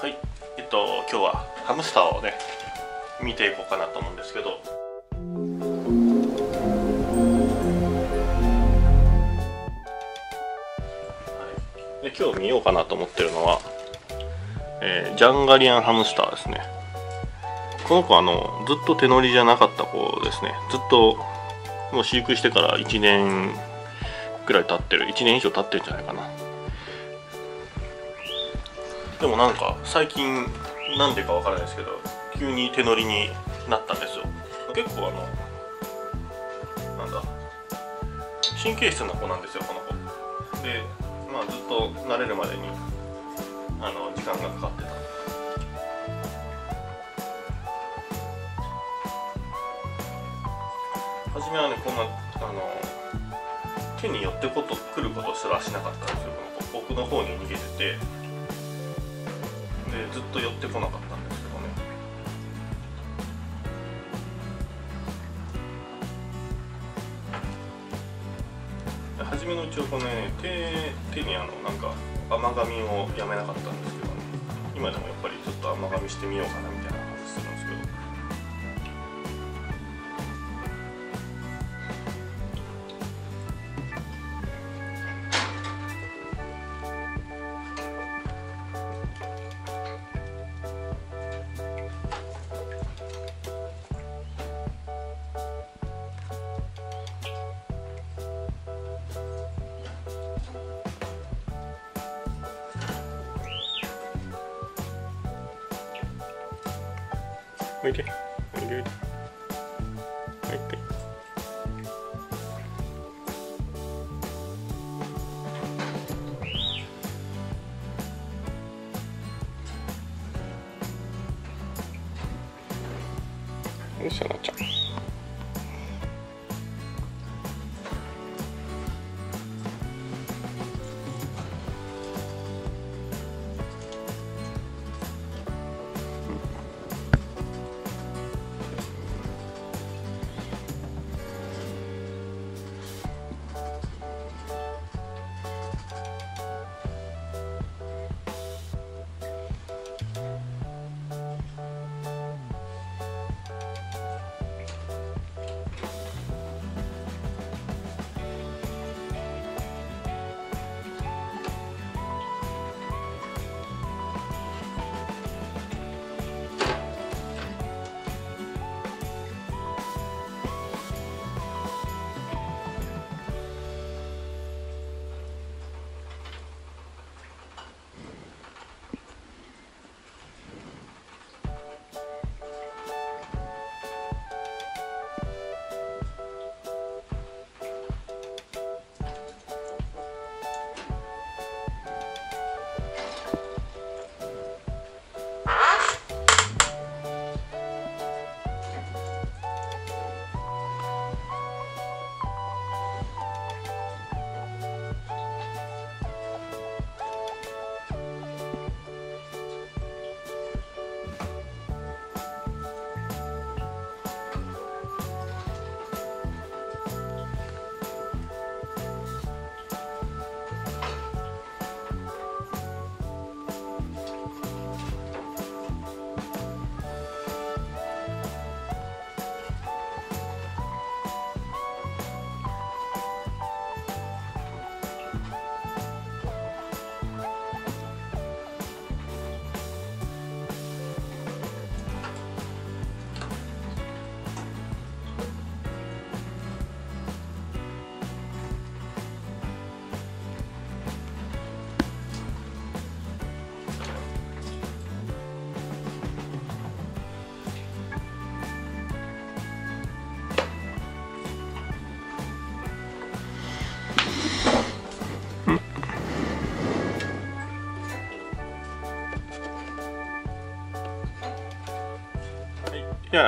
はい。えっと今日はハムスターをね見ていこうかなと思うんですけど。はい。で今日見ようかなと思ってるのは、えージャンガリアンハムスターですね。この子あのずっと手乗りじゃなかった子ですね。ずっともう飼育してから1年くらい経ってる。1年以上経ってるんじゃないかな。でもなんか最近なんでかわからないですけど急に手乗りになったんですよ。結構あのなんだ神経質な子なんですよこの子。でまあずっと慣れるまでにあの時間がかかってた。初めはねこんなあの手に寄ってこと来ることすらしなかったんですよこの子奥の方に逃げてて。でずっと寄ってこなかったんですけどね。初めのうちはこのね手手にあのなんか甘噛みをやめなかったんですけどね。今でもやっぱりちょっと甘噛みしてみようかなみたいな感じするんですけど。おいでおいでおいではいはいよいしょなっちゃん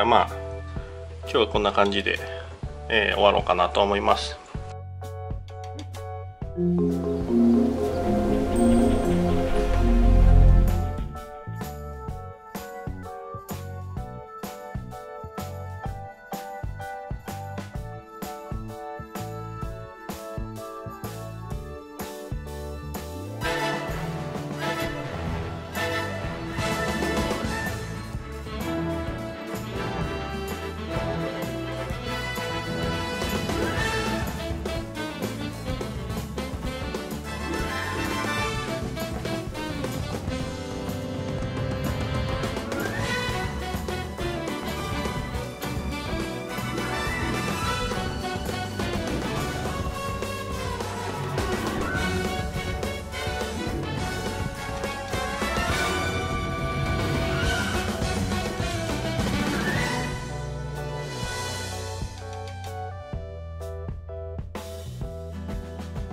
まあ今日はこんな感じで、えー、終わろうかなと思います。